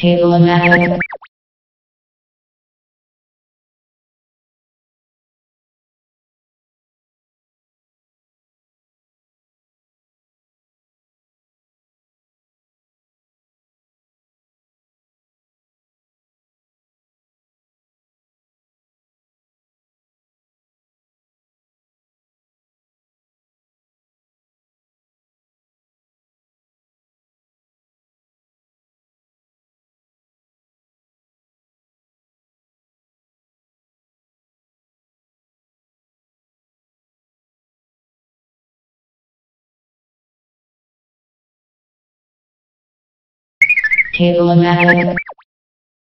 Table Cable-o-matic. Cable-o-matic.